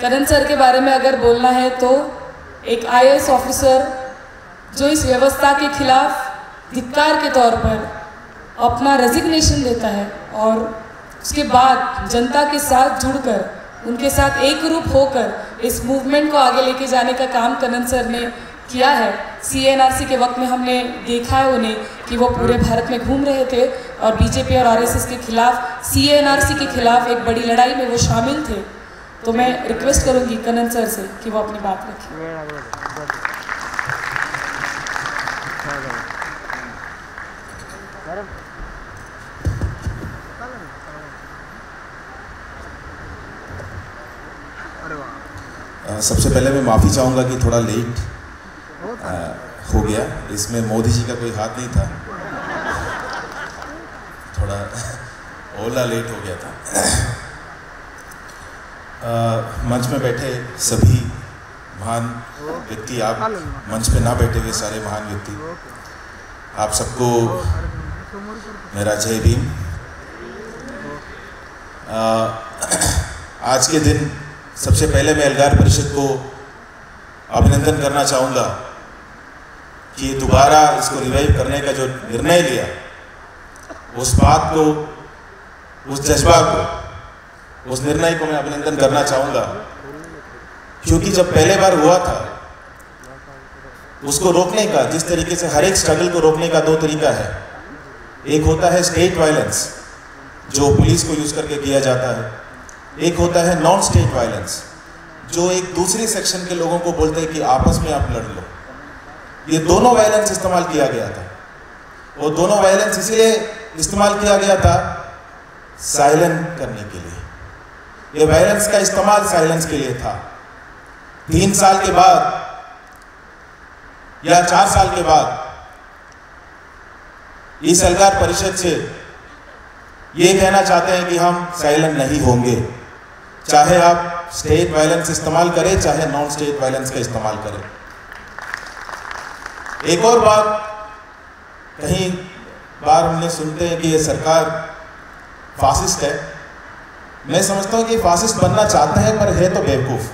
करण sir के बारे में अगर बोलना है तो एक आईएएस ऑफिसर जो इस व्यवस्था के खिलाफ धिक्कार के तौर पर अपना रेजिग्नेशन देता है और उसके बाद जनता के साथ जुड़कर, उनके साथ एक रूप होकर इस मूवमेंट को आगे लेके जाने का काम कनन सर ने किया है। सीएनआरसी के वक्त में हमने देखा है उन्हें कि वो पूरे भारत में घूम रहे थे और बीजेपी और आरएसएस के खिलाफ सीएनआरसी के खिलाफ एक बड़ी लड़ाई में वो शामिल थे। तो मैं रिक्वेस्ट करूँगी कनन सर से कि वो अपनी बात रखें। सबसे पहले मैं माफ़ी चाहूँगा कि थोड़ा लेट हो गया। इसमें मोदी जी का कोई हाथ नहीं था। थोड़ा ओला लेट हो गया था। मंच में बैठे सभी महान व्यक्ति, आप मंच पे ना बैठे हुए सारे महान व्यक्ति। आप सबको मेरा जय भीम। आज के दिन सबसे पहले मैं एल्गार परिषद को अभिनंदन करना चाहूँगा कि दोबारा इसको रिवाइव करने का जो निर्णय लिया, उस बात को, उस जज्बा को उस निर्णय को मैं अभिनंदन करना चाहूँगा। क्योंकि जब पहले बार हुआ था, उसको रोकने का, जिस तरीके से हर एक स्ट्रगल को रोकने का दो तरीका है। एक होता है स्टेट वायलेंस जो पुलिस को यूज़ करके किया जाता है। एक होता है नॉन स्टेट वायलेंस जो एक दूसरे सेक्शन के लोगों को बोलते हैं कि आपस में आप लड़ लो। ये दोनों वायलेंस इस्तेमाल किया गया था। वो दोनों वायलेंस इसीलिए इस्तेमाल किया गया था साइलेंट करने के लिए। ये वायलेंस का इस्तेमाल साइलेंस के लिए था। तीन साल के बाद या चार साल के बाद इस अलगार परिषद से ये कहना चाहते हैं कि हम साइलेंट नहीं होंगे। चाहे आप स्टेट वायलेंस इस्तेमाल करें, चाहे नॉन स्टेट वायलेंस का इस्तेमाल करें। एक और बात कहीं बार हमने सुनते हैं कि ये सरकार फासिस्ट है। मैं समझता हूँ कि फासिस्ट बनना चाहते हैं, पर है तो बेवकूफ़।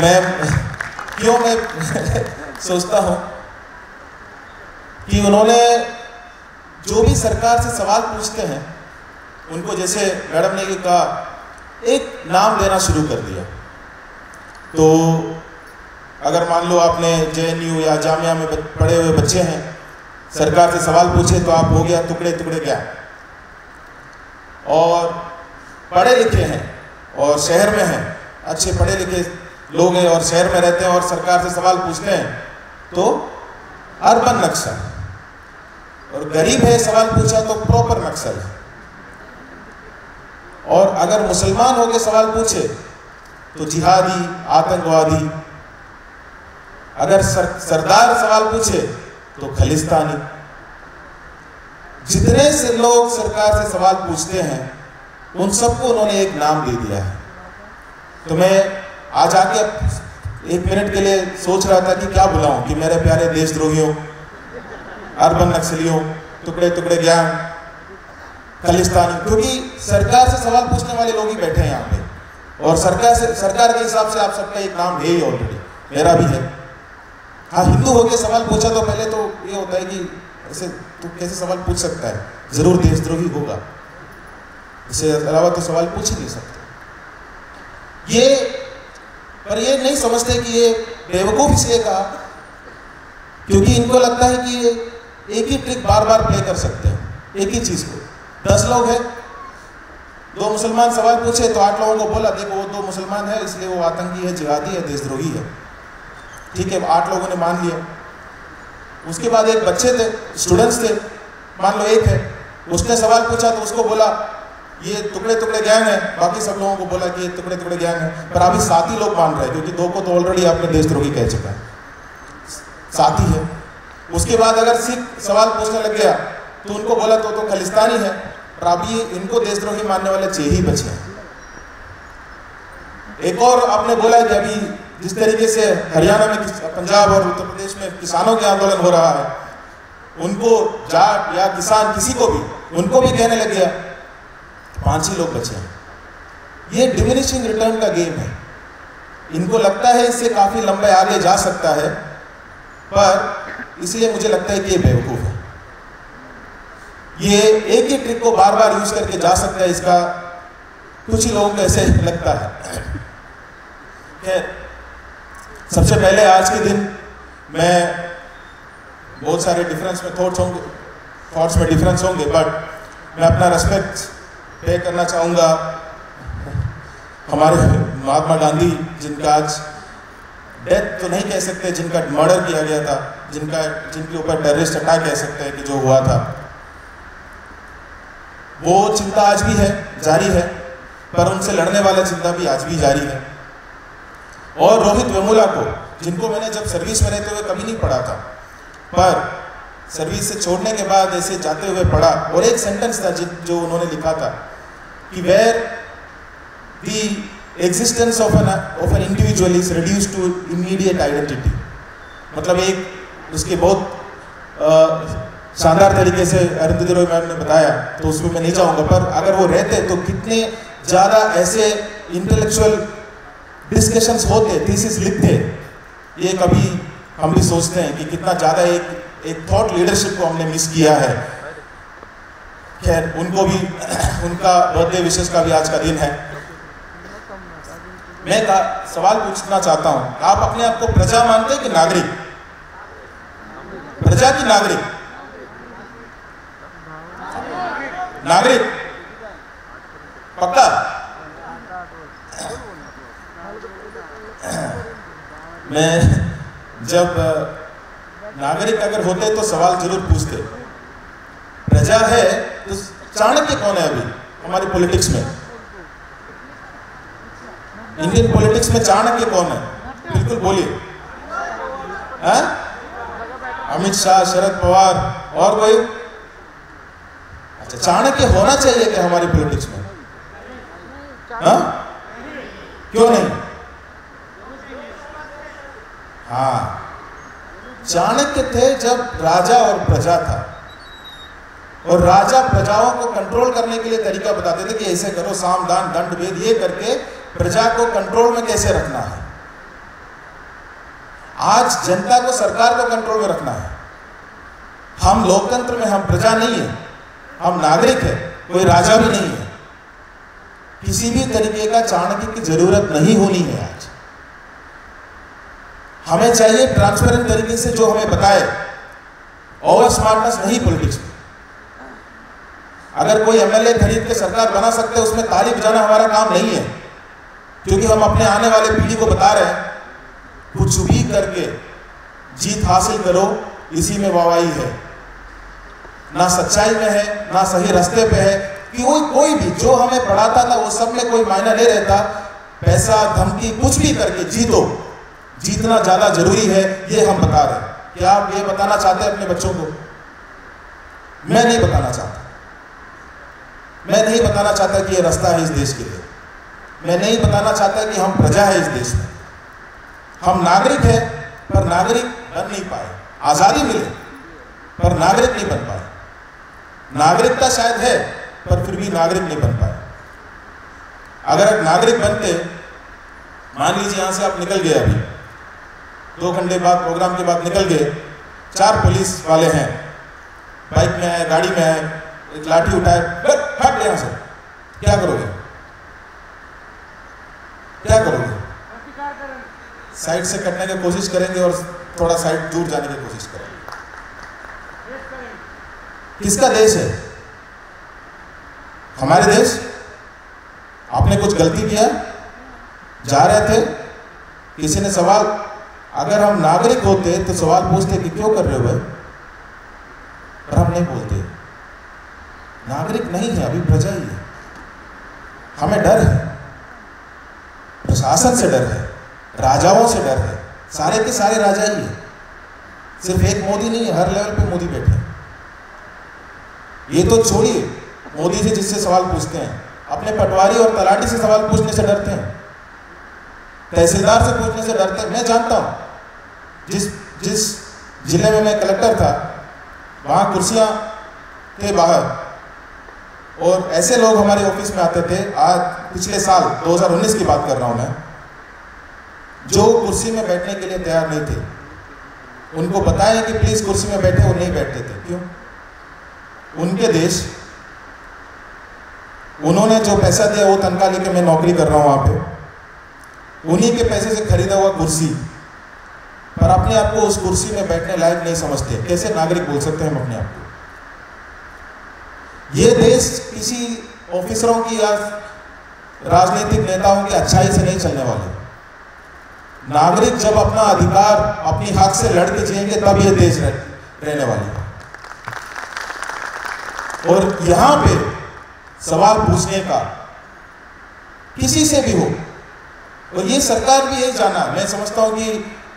मैं, क्यों मैं सोचता हूँ कि उन्होंने जो भी सरकार से सवाल पूछते हैं, उनको जैसे मैडम ने कहा, एक नाम देना शुरू कर दिया। तो अगर मान लो आपने जेएनयू या जामिया में पढ़े हुए बच्चे हैं, सरकार से सवाल पूछे तो आप हो गया टुकड़े टुकड़े क्या? और पढ़े लिखे हैं और शहर में हैं। अच्छे पढ़े लिखे लोग हैं और शहर में रहते हैं और सरकार से सवाल पूछते हैं तो अर्बन नक्सल। और गरीब है सवाल पूछा तो प्रॉपर नक्सल और अगर मुसलमान हो गए सवाल पूछे तो जिहादी आतंकवादी। अगर सर, सरदार सवाल पूछे तो खलिस्तानी। जितने से लोग सरकार से सवाल पूछते हैं, उन सबको उन्होंने एक नाम दे दिया है। तो मैं आज आके एक मिनट के लिए सोच रहा था कि क्या बुलाऊं, कि मेरे प्यारे देशद्रोहियों अर्बन नक्सलियों टुकड़े टुकड़े ज्ञान खालिस्तानी, क्योंकि सरकार से सवाल पूछने वाले लोग ही बैठे हैं यहाँ पे। और सरकार से, सरकार के हिसाब से आप सबका एक नाम है ही ऑलरेडी मेरा भी है। हाँ हिंदू होके सवाल पूछा तो पहले तो ये होता है कि ऐसे तो कैसे सवाल पूछ सकता है? ज़रूर देशद्रोही होगा। इससे अलावा तो सवाल पूछ ही नहीं सकते। ये, पर ये नहीं समझते कि ये बेवकूफ़ इसलिए कहा? क्योंकि इनको लगता है कि ये एक ही ट्रिक बार बार प्ले कर सकते हैं। एक ही चीज़ को। दस लोग हैं। दो मुसलमान सवाल पूछे तो आठ लोगों को बोला, देखो वो दो मुसलमान है, इसलिए वो आतंकी है, जिहादी है, देशद्रोही है। ठीक है, आठ लोगों ने मान लिया। उसके बाद एक बच्चे थे स्टूडेंट्स थे, मान लो एक है, उसने सवाल पूछा तो उसको बोला, ये टुकड़े टुकड़े गैंग है। बाकी सब लोगों को बोला कि ये टुकड़े टुकड़े गैंग है, पर अभी साथी लोग मान रहे हैं, क्योंकि दो को तो ऑलरेडी आपने देशद्रोही कह चुका है। साथी है। उसके बाद अगर सिख सवाल पूछने लग गया तो उनको बोला तो तो खलिस्तानी है, पर अभी इनको देशद्रोही मानने वाले छह ही बचे हैं। एक और आपने बोला कि अभी जिस तरीके से हरियाणा में पंजाब और उत्तर प्रदेश में किसानों के आंदोलन हो रहा है, उनको जाट या किसान किसी को भी, उनको भी कहने लग गया, पाँच ही लोग बचे हैं। ये डिमिनिशिंग रिटर्न का गेम है। इनको लगता है इससे काफ़ी लंबे आगे जा सकता है, पर इसलिए मुझे लगता है कि ये बेवकूफ़ है। ये एक ही ट्रिक को बार बार यूज़ करके जा सकता है, इसका कुछ ही लोगों को ऐसे लगता है। सबसे पहले आज के दिन मैं बहुत सारे डिफरेंस में थॉट्स होंगे थॉट्स में डिफरेंस होंगे बट मैं अपना रेस्पेक्ट पे करना चाहूँगा। हमारे महात्मा गांधी जिनका आज डेथ तो नहीं कह सकते, जिनका मर्डर किया गया था, जिनका, जिनके ऊपर टेररिस्ट अटैक कह सकते हैं कि जो हुआ था। वो चिंता आज भी है, जारी है, पर उनसे लड़ने वाला चिंता भी आज भी जारी है। और रोहित वेमुला को, जिनको मैंने जब सर्विस में रहते हुए कभी नहीं पढ़ा था, पर सर्विस से छोड़ने के बाद ऐसे जाते हुए पढ़ा, और एक सेंटेंस था जो उन्होंने लिखा था कि where the existence of an of an individual is reduce to immediate identity मतलब एक उसके बहुत शानदार तरीके से रॉय मैम ने बताया तो उसमें मैं नहीं चाहूँगा, पर अगर वो रहते तो कितने ज़्यादा ऐसे इंटेलेक्चुअल डिस्कशंस होते थीसिस लिखते। ये कभी हम भी सोचते हैं कि कितना ज़्यादा एक एक थॉट लीडरशिप को हमने मिस किया है। खैर, उनको भी, उनका बर्थडे विशेष का भी आज का दिन है। मैं का सवाल पूछना चाहता हूँ, आप अपने आप को प्रजा मानते हैं कि नागरिक? प्रजा की नागरिक। नागरिक। पक्का? मैं जब नागरिक अगर होते तो सवाल ज़रूर पूछते। प्रजा है तो चाणक्य कौन है अभी हमारी पॉलिटिक्स में? इंडियन पॉलिटिक्स में चाणक्य कौन है? बिल्कुल बोलिए। अमित शाह, शरद पवार और कोई? अच्छा चाणक्य होना चाहिए क्या हमारी पॉलिटिक्स में? हा? क्यों नहीं? हाँ। चाणक्य थे जब राजा और प्रजा था। और राजा प्रजाओं को कंट्रोल करने के लिए तरीका बताते थे कि ऐसे करो, साम, दान, दंड, भेद, ये करके प्रजा को कंट्रोल में कैसे रखना है? आज जनता को सरकार को कंट्रोल में रखना है। हम लोकतंत्र में हम प्रजा नहीं है। हम नागरिक है। कोई राजा भी नहीं है। किसी भी तरीके का चाणक्य की ज़रूरत नहीं होनी है आज। हमें चाहिए ट्रांसपेरेंट तरीके से जो हमें बताए। ओवर स्मार्टनेस नहीं पॉलिटिक्स अगर कोई एमएलए खरीद के सरकार बना सकते हैं उसमें ताली बजाना हमारा काम नहीं है। क्योंकि हम अपने आने वाले पीढ़ी को बता रहे हैं, कुछ भी करके जीत हासिल करो, इसी में वावाई है। ना सच्चाई में है, ना सही रास्ते पे है। कि कोई कोई भी जो हमें पढ़ाता था, वो सब में कोई मायना नहीं रहता। पैसा, धमकी, कुछ भी करके जीतो। जीतना ज़्यादा ज़रूरी है, ये हम बता रहे हैं। क्या आप ये बताना चाहते हैं अपने बच्चों को? मैं नहीं बताना चाहता। मैं नहीं बताना चाहता कि ये रास्ता है इस देश के लिए। मैं नहीं बताना चाहता कि हम प्रजा है इस देश में। हम नागरिक है, पर नागरिक बन नहीं पाए। आज़ादी मिले, पर नागरिक नहीं बन पाए। नागरिकता शायद है, पर फिर भी नागरिक नहीं बन पाए। अगर नागरिक बनते, मान लीजिए यहाँ से आप निकल गए अभी। दो घंटे बाद प्रोग्राम के बाद निकल गए। चार पुलिस वाले हैं। बाइक में आए, गाड़ी में आए, एक लाठी उठाए हट यहाँ से। क्या करोगे? क्या करोगे? साइड से कटने की कोशिश करेंगे और थोड़ा साइड दूर जाने की कोशिश करेंगे। किसका देश है? हमारे देश? आपने कुछ गलती किया? जा रहे थे? किसी ने सवाल अगर हम नागरिक होते तो सवाल पूछते कि क्यों कर रहे हो भाई? पर हम नहीं बोलते। नागरिक नहीं है, अभी प्रजा ही है। हमें डर है। प्रशासन से डर है। राजाओं से डर है। सारे के सारे राजा ही है। सिर्फ़ एक मोदी नहीं है, हर लेवल पे मोदी बैठे ये तो छोड़िए। मोदी से जिससे सवाल पूछते हैं, अपने पटवारी और तलाटी से सवाल पूछने से डरते हैं। तहसीलदार से पूछने से डरते हैं। मैं जानता हूँ। जिस जिस ज़िले में मैं कलेक्टर था, वहाँ कुर्सियाँ थे बाहर। और ऐसे लोग हमारे ऑफ़िस में आते थे। आज पिछले साल 2019 की बात कर रहा हूँ मैं, जो कुर्सी में बैठने के लिए तैयार नहीं थे। उनको बताया कि प्लीज़ कुर्सी में बैठे वो नहीं बैठते थे। क्यों? उनके देश, उन्होंने जो पैसा दिया वो तनख्वाह लेके मैं नौकरी कर रहा हूँ वहाँ पे। उन्हीं के पैसे से खरीदा हुआ कुर्सी। पर अपने आप को उस कुर्सी में बैठने लायक नहीं समझते। कैसे नागरिक बोल सकते हैं हम अपने आप को? ये देश किसी ऑफिसरों की या राजनीतिक नेताओं की अच्छाई से नहीं चलने वाले नागरिक जब अपना अधिकार अपनी हक से लड़ के जिएँगे तब ये देश रह, रहने वाले और यहाँ पे सवाल पूछने का किसी से भी हो और ये सरकार भी यही जाना मैं समझता हूँ कि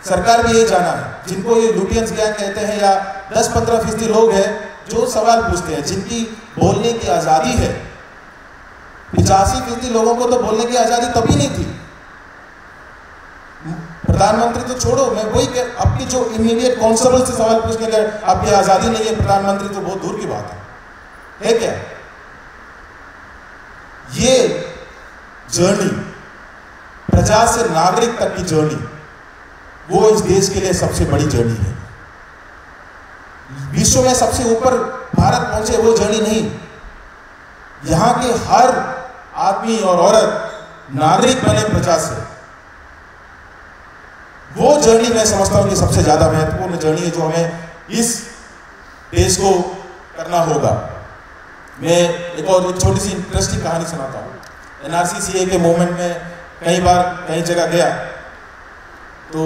सरकार भी यही जाना है। जिनको ये लुटियंस गैंग कहते हैं या 10-15 फ़ीसदी लोग हैं, जो सवाल पूछते हैं, जिनकी बोलने की आज़ादी है। पिचासी फ़ीसदी लोगों को तो बोलने की आज़ादी तभी नहीं थी। प्रधानमंत्री तो छोड़ो, मैं वही आपकी जो इमीडिएट कांस्टेबल से सवाल पूछने का, आपकी आज़ादी नहीं है, प्रधानमंत्री तो बहुत दूर की बात है। है क्या? ये जर्नी प्रजा से नागरिक तक की जर्नी वो इस देश के लिए सबसे बड़ी जर्नी है। विश्व में सबसे ऊपर भारत पहुँचे वो जर्नी नहीं। यहाँ के हर आदमी और औरत, नागरिक बने प्रजा से। वो जर्नी मैं समझता हूँ कि सबसे ज़्यादा महत्वपूर्ण जर्नी है जो हमें इस देश को करना होगा। मैं एक और एक छोटी सी इंटरेस्टिंग कहानी सुनाता हूँ। एनआरसी के मूवमेंट में कई बार कई जगह गया। तो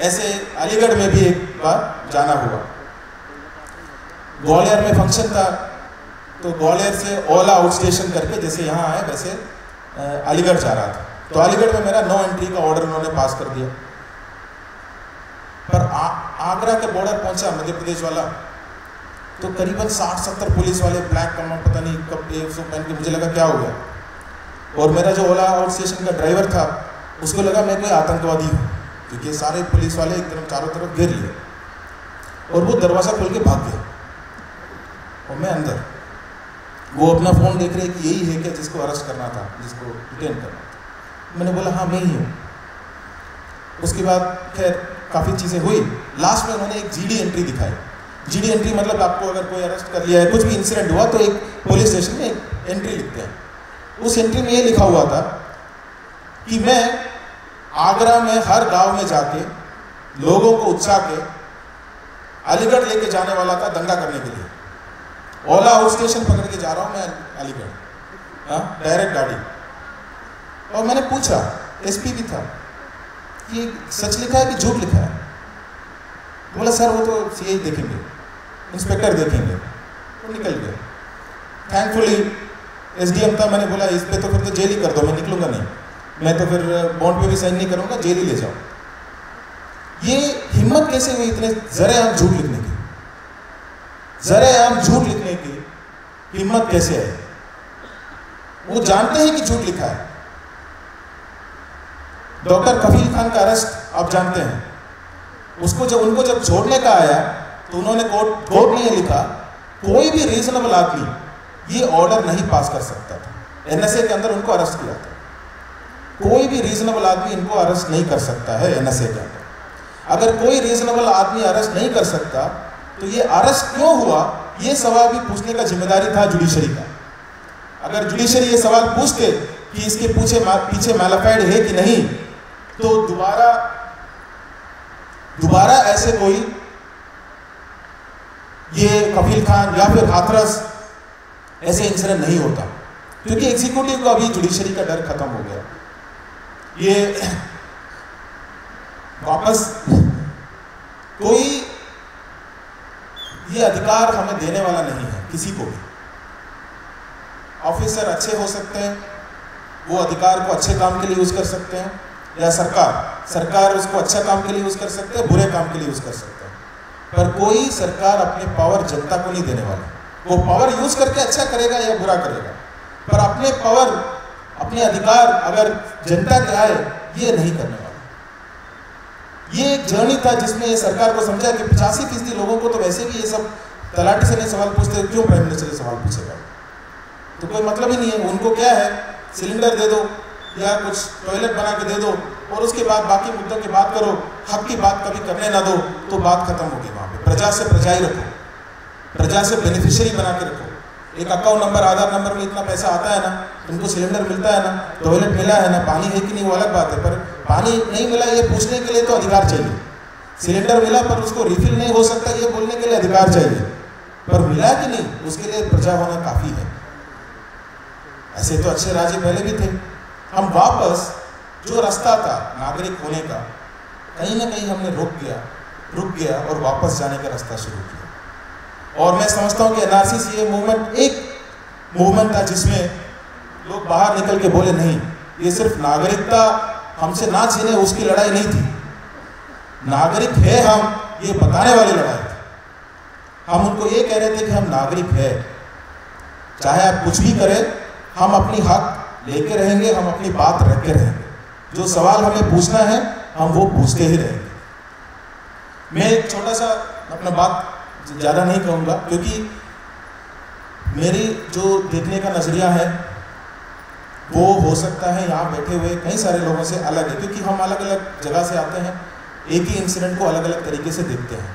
ऐसे अलीगढ़ में भी एक बार जाना हुआ। ग्वालियर में फ़ंक्शन था तो ग्वालियर से ओला आउट स्टेशन करके जैसे यहाँ आए, वैसे अलीगढ़ जा रहा था। तो अलीगढ़ में मेरा नो एंट्री का ऑर्डर उन्होंने पास कर दिया। पर आगरा के बॉर्डर पहुँचा मध्य प्रदेश वाला तो करीबन 60-70 पुलिस वाले ब्लैक कमर पता नहीं कब पहन के मुझे लगा क्या हो गया। और मेरा जो ओला आउट स्टेशन का ड्राइवर था, उसको लगा मैं कोई आतंकवादी हूँ। क्योंकि सारे पुलिस वाले एक तरफ़, चारों तरफ़ घेर लिए। और वो दरवाज़ा खोल के भाग गया और मैं अंदर। वो अपना फ़ोन देख रहे कि यही है क्या जिसको अरेस्ट करना था, जिसको डिटेन करना था। मैंने बोला हाँ मैं ही हूँ। उसके बाद खैर, काफ़ी चीज़ें हुई। लास्ट में उन्होंने एक जीडी एंट्री दिखाई। जीडी एंट्री मतलब आपको अगर कोई अरेस्ट कर लिया है, कुछ भी इंसिडेंट हुआ तो एक पुलिस स्टेशन में एक एंट्री लिखते हैं। उस एंट्री में ये लिखा हुआ था कि मैं आगरा में हर गाँव में जाके, लोगों को उत्साह के, अलीगढ़ लेके जाने वाला था दंगा करने के लिए। ओला आउट स्टेशन पकड़ के जा रहा हूँ मैं अलीगढ़। हाँ डायरेक्ट गाड़ी। और मैंने पूछा एसपी भी था, कि सच लिखा है कि झूठ लिखा है? बोला, सर, वो तो सी देखेंगे इंस्पेक्टर देखेंगे। तो निकल गए थैंकफुली एस एसडीएम था, मैंने बोला, इस पे तो फिर तो जेल ही कर दो, मैं निकलूँगा नहीं। मैं तो फिर बॉन्ड पे भी साइन नहीं करूँगा, जेल ही ले जाओ ये हिम्मत कैसे हुई इतने जरे आम झूठ लिखने की? जरे आम झूठ लिखने की हिम्मत कैसे है वो जानते हैं कि झूठ लिखा है। डॉक्टर कफील खान का अरेस्ट आप जानते हैं। उसको जब, उनको जब छोड़ने का आया तो उन्होंने कोर्ट कोर्ट ने लिखा, कोई भी रीजनेबल आदमी ये ऑर्डर नहीं पास कर सकता था। एनएसए के अंदर उनको अरेस्ट किया था। कोई भी रीजनेबल आदमी इनको अरेस्ट नहीं कर सकता है एनएसए के अंदर। अगर कोई रीजनेबल आदमी अरेस्ट नहीं कर सकता तो ये अरेस्ट क्यों हुआ? ये सवाल भी पूछने का ज़िम्मेदारी था जुडिशरी का। अगर जुडिशरी ये सवाल पूछते कि इसके पूछे पीछे मैलाफाइड है कि नहीं तो दोबारा दोबारा ऐसे कोई, ये कफील खान या फिर हाथरस, ऐसे इंसिडेंट नहीं होता। क्योंकि एग्जीक्यूटिव को अभी जुडिशरी का डर खत्म हो गया। ये वापस कोई ये अधिकार हमें देने वाला नहीं है, किसी को भी। ऑफिसर अच्छे हो सकते हैं, वो अधिकार को अच्छे काम के लिए यूज़ कर सकते हैं, या सरकार सरकार उसको अच्छा काम के लिए यूज़ कर सकते हैं, बुरे काम के लिए यूज़ कर सकते हैं। पर कोई सरकार अपने पावर जनता को नहीं देने वाला। वो पावर यूज़ करके अच्छा करेगा या बुरा करेगा। पर अपने पावर अपने अधिकार अगर जनता के आए, ये नहीं करने वाला। ये एक जर्नी था जिसमें सरकार को समझा कि पचासी फ़ीसदी लोगों को तो वैसे भी ये सब तलाटी से नहीं सवाल पूछते, क्यों प्राइम मिनिस्टर से सवाल पूछेगा? तो कोई मतलब ही नहीं है। उनको क्या है? सिलेंडर दे दो या कुछ टॉयलेट बना के दे दो और उसके बाद बाकी मुद्दों की बात करो। हक की बात कभी करने ना दो तो बात खत्म होगी वहाँ पे। प्रजा से प्रजा ही रखो। प्रजा से बेनिफिशियरी बना के रखो। एक अकाउंट नंबर आधार नंबर में इतना पैसा आता है ना, तुमको सिलेंडर मिलता है ना टॉयलेट मिला है ना, पानी है कि नहीं, वो अलग बात है, पर पानी नहीं मिला ये पूछने के लिए तो अधिकार चाहिए। सिलेंडर मिला पर उसको रिफिल नहीं हो सकता ये बोलने के लिए अधिकार चाहिए। पर मिला कि नहीं, उसके लिए प्रजा होना काफ़ी है। ऐसे तो अच्छे राज्य पहले भी थे। हम वापस, जो रास्ता था, नागरिक होने का, कहीं ना कहीं हमने रुक गया रुक गया और वापस जाने का रास्ता शुरू किया। और मैं समझता हूँ कि एनआरसी ये मूवमेंट एक मूवमेंट था जिसमें लोग बाहर निकल के बोले, नहीं, ये सिर्फ़ नागरिकता हमसे ना छीने, उसकी लड़ाई नहीं थी। नागरिक है हम, ये बताने वाली लड़ाई थी। हम उनको ये कह रहे थे कि हम नागरिक है। चाहे आप कुछ भी करें, हम अपनी हक लेके रहेंगे, हम अपनी बात रख के रहेंगे। जो सवाल हमें पूछना है, हम वो पूछते ही रहेंगे। मैं एक छोटा सा अपना बात ज़्यादा नहीं कहूँगा क्योंकि मेरी जो देखने का नज़रिया है वो हो सकता है यहाँ बैठे हुए कई सारे लोगों से अलग है क्योंकि हम अलग अलग जगह से आते हैं एक ही इंसिडेंट को अलग अलग तरीके से देखते हैं।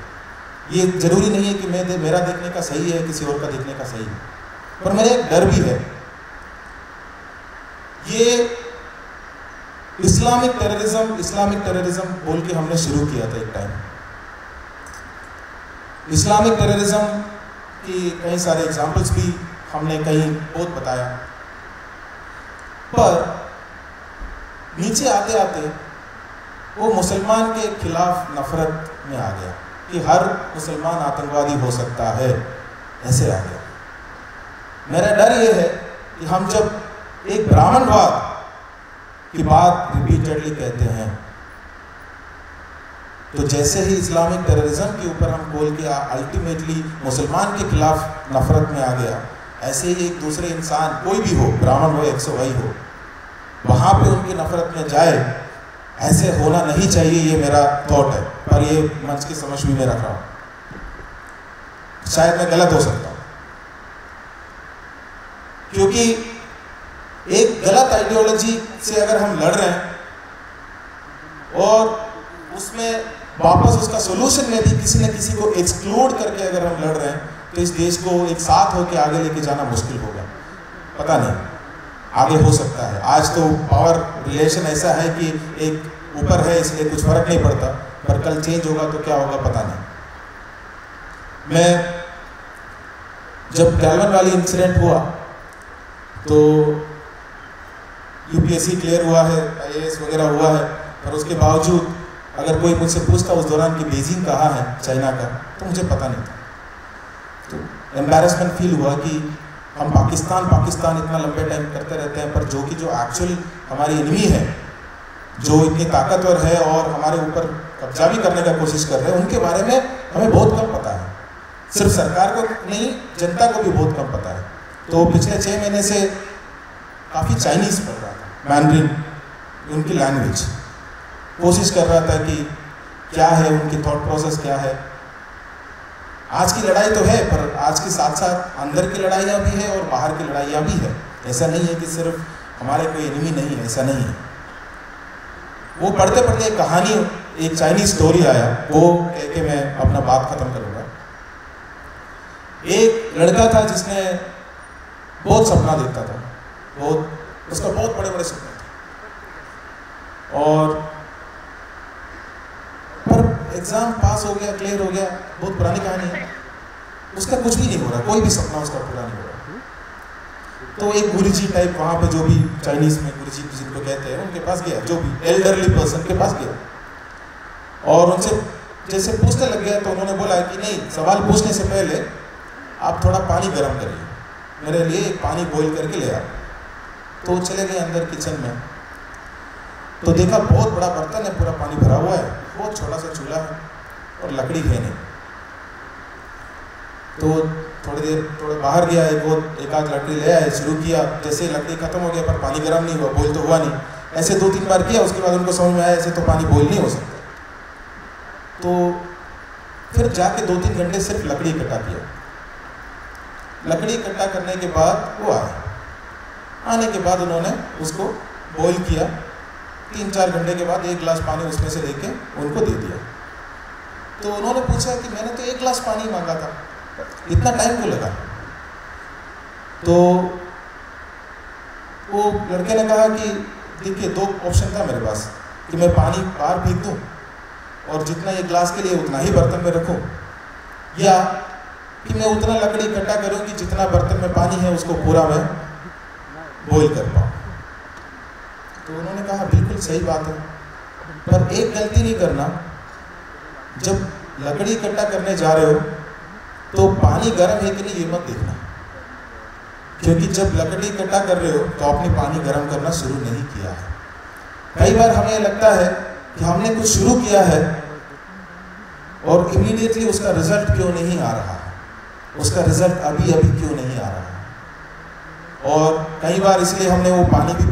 ये ज़रूरी नहीं है कि मैं दे, मेरा देखने का सही है किसी और का देखने का सही है। पर मेरा एक डर भी है। ये इस्लामिक टेररिज्म इस्लामिक टेररिज्म बोल के हमने शुरू किया था एक टाइम इस्लामिक टेररिज्म की कई सारे एग्जाम्पल्स भी हमने कहीं बहुत बताया। पर नीचे आते आते वो मुसलमान के खिलाफ नफरत में आ गया कि हर मुसलमान आतंकवादी हो सकता है। ऐसे आ गया। मेरा डर ये है कि हम जब एक ब्राह्मणवाद की बात रिपीटेडली कहते हैं तो जैसे ही इस्लामिक टेररिज्म के ऊपर हम बोल के अल्टीमेटली मुसलमान के खिलाफ नफरत में आ गया, ऐसे ही एक दूसरे इंसान, कोई भी हो, ब्राह्मण हो, एक सौ भाई हो, वहाँ पे उनकी नफरत में जाए, ऐसे होना नहीं चाहिए, ये मेरा थॉट है। पर ये मंच की समझ भी मैं रख रहा हूँ। शायद मैं गलत हो सकता हूँ। क्योंकि एक गलत आइडियोलॉजी से अगर हम लड़ रहे हैं, और उसमें वापस उसका सोल्यूशन में भी किसी न किसी को एक्सक्लूड करके अगर हम लड़ रहे हैं तो इस देश को एक साथ होकर आगे लेके जाना मुश्किल होगा। पता नहीं। आगे हो सकता है। आज तो पावर रिलेशन ऐसा है कि एक ऊपर है, इसलिए कुछ फ़र्क नहीं पड़ता। पर कल चेंज होगा तो क्या होगा, पता नहीं। मैं जब गैलवन वाली इंसिडेंट हुआ तो यूपीएससी क्लियर हुआ है आईएएस वगैरह हुआ है, पर उसके बावजूद अगर कोई मुझसे पूछता उस दौरान कि बीजिंग कहाँ है चाइना का तो मुझे पता नहीं था। तो एम्बेरसमेंट फील हुआ कि हम पाकिस्तान पाकिस्तान इतना लंबे टाइम करते रहते हैं, पर जो कि जो एक्चुअल हमारी इनमी है, जो इतनी ताकतवर है और हमारे ऊपर कब्जा भी करने का कोशिश कर रहे हैं, उनके बारे में हमें बहुत कम पता है। सिर्फ़ सरकार को नहीं, जनता को भी बहुत कम पता है। तो पिछले छः महीने से काफ़ी चाइनीज़ पढ़ रहा था मैंड्रिन उनकी लैंग्वेज कोशिश कर रहा था कि क्या है, उनकी थॉट प्रोसेस क्या है। आज की लड़ाई तो है, पर आज के साथ साथ अंदर की लड़ाइयाँ भी है और बाहर की लड़ाइयाँ भी है। ऐसा नहीं है कि सिर्फ़ हमारे कोई एनिमी नहीं है, ऐसा नहीं है। वो पढ़ते पढ़ते एक कहानी, एक चाइनीज़ स्टोरी आया, वो कह के मैं अपना बात खत्म करूँगा। एक लड़का था जिसने बहुत सपना देखता था, बहुत, उसका बहुत बड़े बड़े सपने थे। और एग्ज़ाम पास हो गया क्लियर हो गया, बहुत पुरानी कहानी है। उसका कुछ भी नहीं हो रहा, कोई भी सपना उसका पूरा नहीं हो रहा। तो एक गुरु जी टाइप वहाँ पे जो भी चाइनीज़ में गुरु जी जिनको कहते हैं, उनके पास गया, जो भी एल्डरली पर्सन के पास गया। और उनसे जैसे पूछने लग गया तो उन्होंने बोला कि नहीं, सवाल पूछने से पहले आप थोड़ा पानी गर्म करिए। मेरे लिए पानी बॉईल करके ले आओ। तो चले गए अंदर किचन में। तो देखा बहुत बड़ा बर्तन है, पूरा पानी भरा हुआ है। बहुत छोटा सा चूल्हा है और लकड़ी है नहीं। तो थोड़ी देर, थोड़े बाहर गया, एक वो, एक आध लकड़ी ले आए, शुरू किया। जैसे लकड़ी खत्म हो गया, पर पानी गर्म नहीं हुआ, बोल तो हुआ नहीं। ऐसे दो तीन बार किया, उसके बाद उनको समझ में आया, ऐसे तो पानी बोल नहीं हो सकता। तो फिर जाके दो तीन घंटे सिर्फ़ लकड़ी इकट्ठा किया। लकड़ी इकट्ठा करने के बाद वो आए। आने के बाद उन्होंने उसको बॉईल किया। तीन चार घंटे के बाद एक गिलास पानी उसमें से लेके उनको दे दिया। तो उन्होंने पूछा कि मैंने तो एक गिलास पानी मांगा था, इतना टाइम क्यों लगा? तो वो लड़के ने कहा कि, देखिए, दो ऑप्शन था मेरे पास, कि मैं पानी बाहर फेंक दूँ और जितना ये ग्लास के लिए उतना ही बर्तन में रखूँ, या कि मैं उतना लकड़ी इकट्ठा करूँ कि जितना बर्तन में पानी है उसको पूरा मैं बॉईल कर पाऊँ। तो उन्होंने कहा, बिल्कुल सही बात है। पर एक गलती नहीं करना। जब लकड़ी इकट्ठा करने जा रहे हो तो पानी गर्म है कि नहीं ये मत देखना। क्योंकि जब लकड़ी इकट्ठा कर रहे हो तो आपने पानी गर्म करना शुरू नहीं किया है। कई बार हमें लगता है कि हमने कुछ शुरू किया है और इमीडिएटली उसका रिज़ल्ट क्यों नहीं आ रहा उसका रिज़ल्ट अभी अभी क्यों नहीं आ रहा और कई बार इसलिए हमने वो पानी भी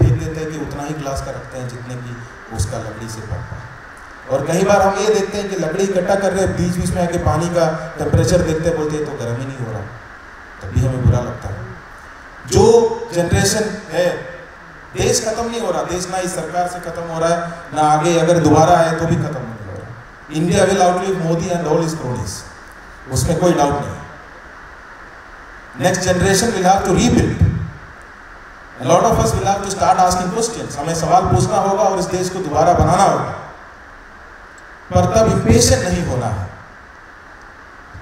हैं कि उतना ही ग्लास का रखते हैं जितने की उसका लकड़ी से पड़ पाए। और कई बार हम ये देखते हैं कि लकड़ी इकट्ठा कर रहे हैं बीच बीच में आके पानी का टेम्परेचर देखते बोलते हैं तो गर्म ही नहीं हो रहा। तभी हमें बुरा लगता है। जो जनरेशन है, देश खत्म नहीं हो रहा, देश ना इस सरकार से खत्म हो रहा है, ना आगे अगर दोबारा आए तो भी खत्म नहीं हो रहा। India will outlive Modi and all is cronies उसमें कोई डाउट नहीं next generation will have to rebuild lot of us have to start asking questions हमें सवाल पूछना होगा और इस देश को दोबारा बनाना होगा। पर तब इम्पेशेंट नहीं होना है।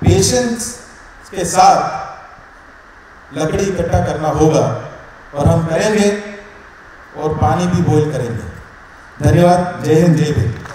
पेशेंस के साथ लकड़ी इकट्ठा करना होगा और हम करेंगे और पानी भी बॉयल करेंगे। धन्यवाद। जय हिंद, जय भीम।